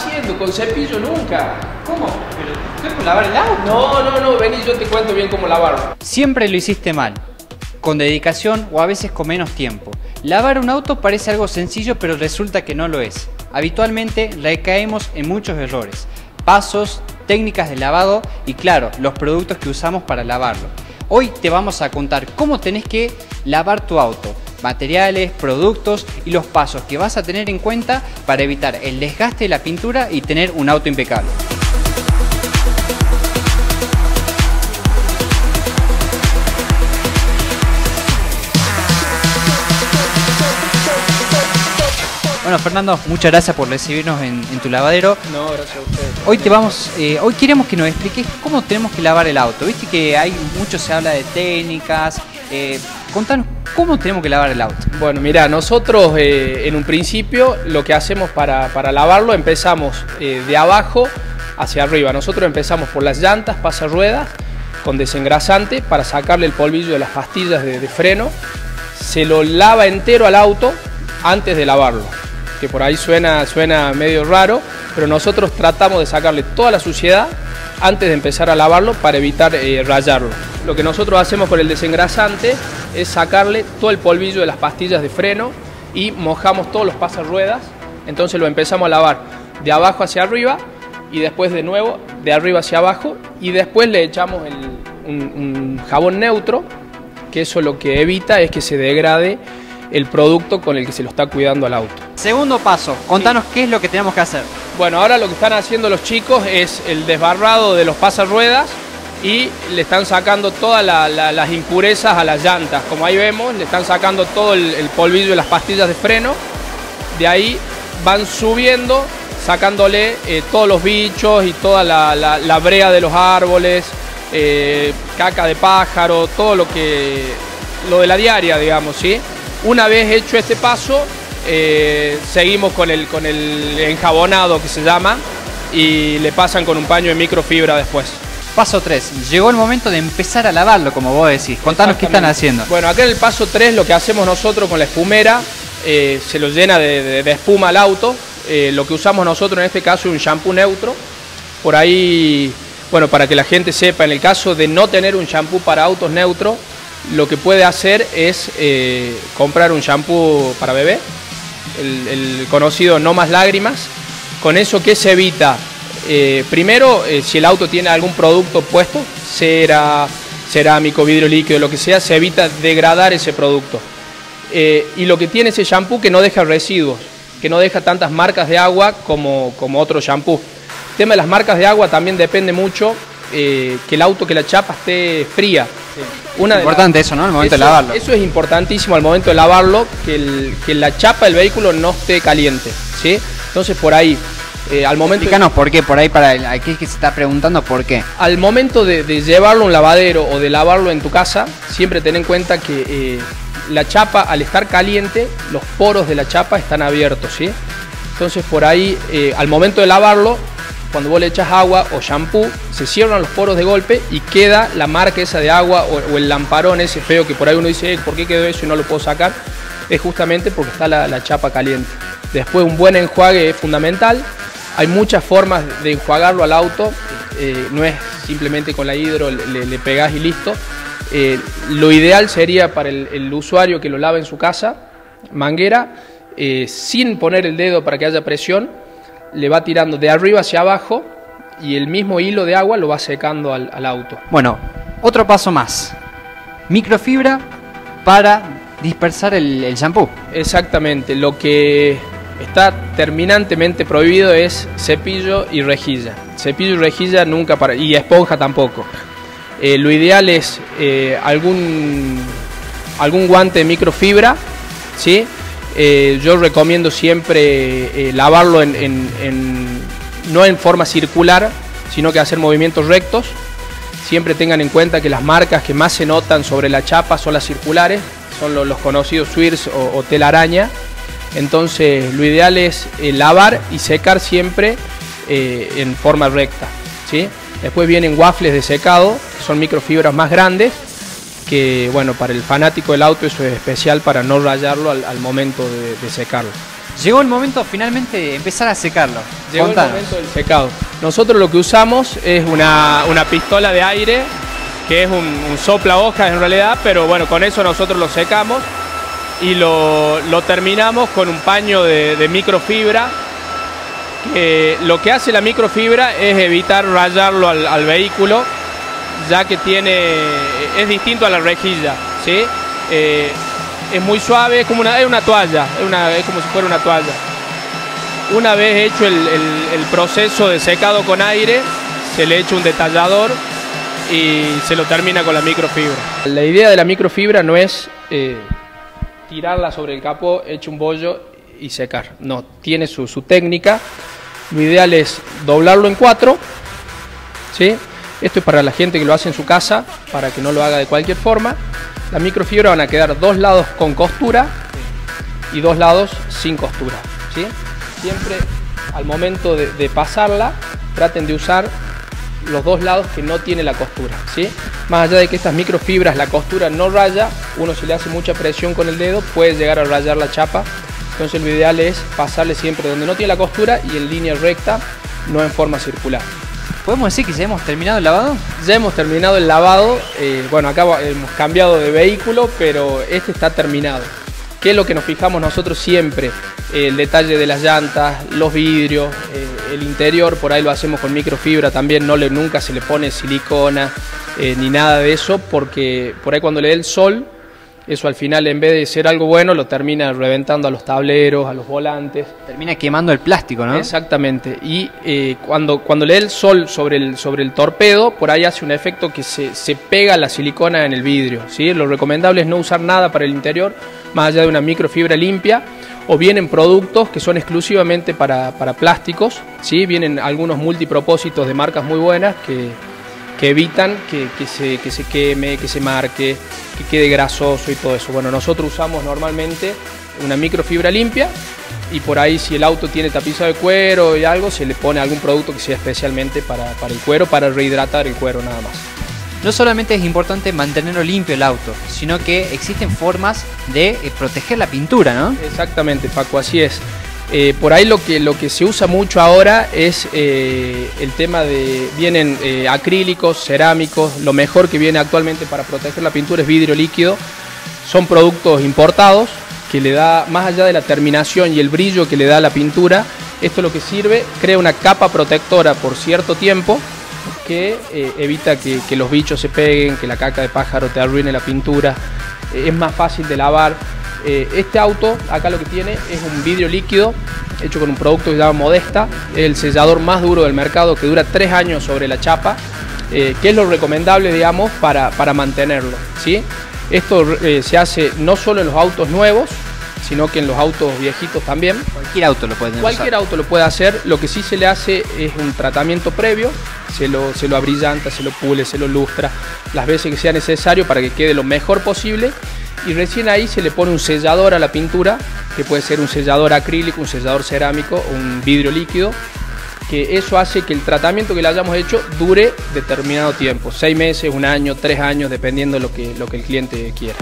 haciendo? Con cepillo nunca. ¿Cómo? ¿Pero lavar el auto? No, no, no, vení, yo te cuento bien cómo lavarlo. Siempre lo hiciste mal, con dedicación o a veces con menos tiempo. Lavar un auto parece algo sencillo, pero resulta que no lo es. Habitualmente recaemos en muchos errores, pasos, técnicas de lavado y claro, los productos que usamos para lavarlo. Hoy te vamos a contar cómo tenés que lavar tu auto, materiales, productos y los pasos que vas a tener en cuenta para evitar el desgaste de la pintura y tener un auto impecable. Bueno, Fernando, muchas gracias por recibirnos en, en tu lavadero. No, gracias a ustedes. Hoy te vamos, eh, hoy queremos que nos expliques cómo tenemos que lavar el auto. Viste que hay mucho se habla de técnicas. Eh, contanos cómo tenemos que lavar el auto. Bueno, mira, nosotros eh, en un principio lo que hacemos para, para lavarlo empezamos eh, de abajo hacia arriba. Nosotros empezamos por las llantas, ruedas con desengrasante para sacarle el polvillo de las pastillas de, de freno. Se lo lava entero al auto antes de lavarlo, que por ahí suena, suena medio raro, pero nosotros tratamos de sacarle toda la suciedad antes de empezar a lavarlo para evitar eh, rayarlo. Lo que nosotros hacemos con el desengrasante es sacarle todo el polvillo de las pastillas de freno y mojamos todos los pasarruedas, entonces lo empezamos a lavar de abajo hacia arriba y después de nuevo de arriba hacia abajo y después le echamos el- un, un jabón neutro, que eso lo que evita es que se degrade el producto con el que se lo está cuidando al auto. Segundo paso, contanos qué es lo que tenemos que hacer. Bueno, ahora lo que están haciendo los chicos es el desbarrado de los pasarruedas y le están sacando todas la- la- las impurezas a las llantas. Como ahí vemos, le están sacando todo el, polvillo de las pastillas de freno. De ahí van subiendo, sacándole eh, todos los bichos y toda la brea de los árboles, eh, caca de pájaro, todo lo que lo de la diaria, digamos, ¿sí? Una vez hecho este paso, eh, seguimos con el, con el enjabonado que se llama y le pasan con un paño de microfibra después. Paso 3. Llegó el momento de empezar a lavarlo, como vos decís. Contanos qué están haciendo. Bueno, acá en el paso 3 lo que hacemos nosotros con la espumera, eh, se lo llena de, de- de espuma al auto. Eh, lo que usamos nosotros en este caso es un shampoo neutro. Por ahí, bueno, para que la gente sepa, en el caso de no tener un shampoo para autos neutro, lo que puede hacer es eh, comprar un shampoo para bebé, el, conocido No Más Lágrimas. Con eso, ¿qué se evita? Eh, primero, eh, si el auto tiene algún producto puesto, cera, cerámico, vidrio líquido, lo que sea, se evita degradar ese producto. Eh, y lo que tiene ese shampoo que no deja residuos, que no deja tantas marcas de agua como, como otro shampoo. El tema de las marcas de agua también depende mucho que el auto, que la chapa esté fría. Una de Importante las- eso, ¿no? Al momento eso- de lavarlo. Eso es importantísimo al momento de lavarlo, que, el- que la chapa del vehículo no esté caliente. ¿sí? Entonces por ahí, eh, al momento... Explícanos por qué, por ahí para el, aquí que se está preguntando por qué. Al momento de, de llevarlo a un lavadero o de lavarlo en tu casa, siempre ten en cuenta que eh, la chapa, al estar caliente, los poros de la chapa están abiertos, ¿sí? Entonces por ahí, eh, al momento de lavarlo, cuando vos le echas agua o shampoo, se cierran los poros de golpe y queda la marca esa de agua o, el lamparón ese feo que por ahí uno dice, "Eh, ¿por qué quedó eso y no lo puedo sacar? Es justamente porque está la, chapa caliente. Después un buen enjuague es fundamental. Hay muchas formas de enjuagarlo al auto, eh, no es simplemente con la hidro, le, le- pegás y listo. Eh, lo ideal sería para el, usuario que lo lava en su casa, manguera, sin poner el dedo para que haya presión, le va tirando de arriba hacia abajo y el mismo hilo de agua lo va secando al, al auto. Bueno, otro paso más. Microfibra para dispersar el, el shampoo. Exactamente, lo que está terminantemente prohibido es cepillo y rejilla. Cepillo y rejilla nunca para y esponja tampoco. Eh, lo ideal es eh, algún algún guante de microfibra, ¿sí? Eh, yo recomiendo siempre eh, lavarlo en, no en forma circular, sino que hacer movimientos rectos. Siempre tengan en cuenta que las marcas que más se notan sobre la chapa son las circulares, son lo- los, conocidos Swirs o, o telaraña. Entonces lo ideal es eh, lavar y secar siempre en forma recta. ¿sí? Después vienen waffles de secado, que son microfibras más grandes, que bueno, para el fanático del auto eso es especial para no rayarlo al, al momento de, de secarlo. Llegó el momento finalmente de empezar a secarlo. Llegó el momento del secado. Nosotros lo que usamos es una, pistola de aire, que es un, sopla hojas en realidad, pero bueno, con eso nosotros lo secamos y lo, terminamos con un paño de, microfibra. lo que hace la microfibra es evitar rayarlo al, vehículo, ya que tiene es distinto a la rejilla, ¿sí? Eh, es muy suave, es como una, es una toalla, es, una, es como si fuera una toalla. Una vez hecho el, proceso de secado con aire, se le echa un detallador y se lo termina con la microfibra. La idea de la microfibra no es eh, tirarla sobre el capó, hecho un bollo y secar. No, tiene su, técnica. Lo ideal es doblarlo en cuatro. ¿sí? Esto es para la gente que lo hace en su casa, para que no lo haga de cualquier forma. La microfibra van a quedar dos lados con costura y dos lados sin costura. ¿sí? Siempre al momento de, pasarla traten de usar los dos lados que no tiene la costura. ¿sí? Más allá de que estas microfibras la costura no raya, uno si le hace mucha presión con el dedo puede llegar a rayar la chapa. Entonces lo ideal es pasarle siempre donde no tiene la costura y en línea recta, no en forma circular. ¿Podemos decir que ya hemos terminado el lavado? Ya hemos terminado el lavado. Eh, bueno, acá hemos cambiado de vehículo, pero este está terminado. ¿Qué es lo que nos fijamos nosotros siempre? el detalle de las llantas, los vidrios, eh, el interior, por ahí lo hacemos con microfibra también, no le, nunca se le pone silicona eh, ni nada de eso, porque por ahí cuando le dé el sol, eso al final en vez de ser algo bueno lo termina reventando a los tableros, a los volantes. Termina quemando el plástico, ¿no? Exactamente. Y eh, cuando, cuando le da el sol sobre el, sobre el torpedo, por ahí hace un efecto que se, se pega la silicona en el vidrio. ¿sí? Lo recomendable es no usar nada para el interior, más allá de una microfibra limpia. O vienen productos que son exclusivamente para, para plásticos, ¿sí? vienen algunos multipropósitos de marcas muy buenas que, que evitan que, se, que se queme, que se marque, que quede grasoso y todo eso. Bueno, nosotros usamos normalmente una microfibra limpia y por ahí si el auto tiene tapizado de cuero y algo, se le pone algún producto que sea especialmente para, para el cuero, para rehidratar el cuero nada más. No solamente es importante mantenerlo limpio el auto, sino que existen formas de eh, proteger la pintura, ¿no? Exactamente, Paco, así es. Eh, por ahí lo que, lo que se usa mucho ahora es eh, el tema de, vienen eh, acrílicos, cerámicos, lo mejor que viene actualmente para proteger la pintura es vidrio líquido, son productos importados que le da, más allá de la terminación y el brillo que le da la pintura, esto lo que sirve, crea una capa protectora por cierto tiempo que evita que, que los bichos se peguen, que la caca de pájaro te arruine la pintura, es más fácil de lavar, eh, este auto, acá lo que tiene es un vidrio líquido hecho con un producto que se llama Modesta, el sellador más duro del mercado que dura tres años sobre la chapa, eh, que es lo recomendable, digamos, para, mantenerlo. ¿sí? Esto eh, se hace no solo en los autos nuevos, sino que en los autos viejitos también. Cualquier auto lo puede hacer. Cualquier auto lo puede hacer. Lo que sí se le hace es un tratamiento previo, se lo, se lo abrillanta, se lo pule, se lo lustra, las veces que sea necesario para que quede lo mejor posible y recién ahí se le pone un sellador a la pintura, que puede ser un sellador acrílico, un sellador cerámico un vidrio líquido, que eso hace que el tratamiento que le hayamos hecho dure determinado tiempo, seis meses, un año, tres años, dependiendo de lo que, lo que el cliente quiera.